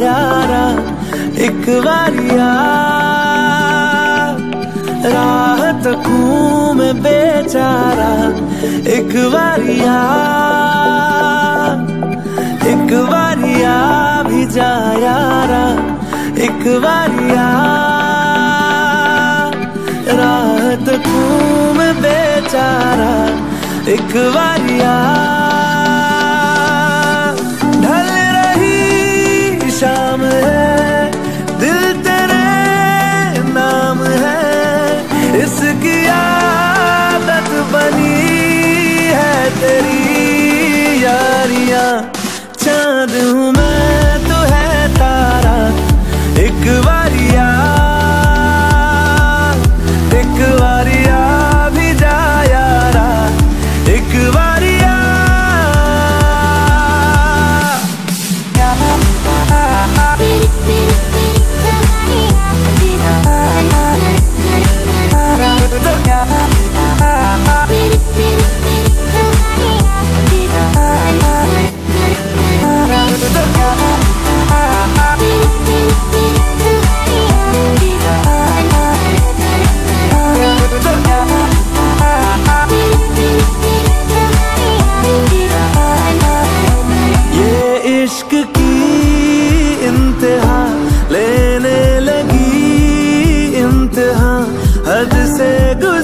यारा, एक बारिया राह तकू में बेचारा, एक बारिया एक बारिया भी जा एक बारिया रात घूम बेचारा, एक बारिया आदत बनी है तेरी। इश्क की इंतहा लेने लगी इंतहा हद से गुजरने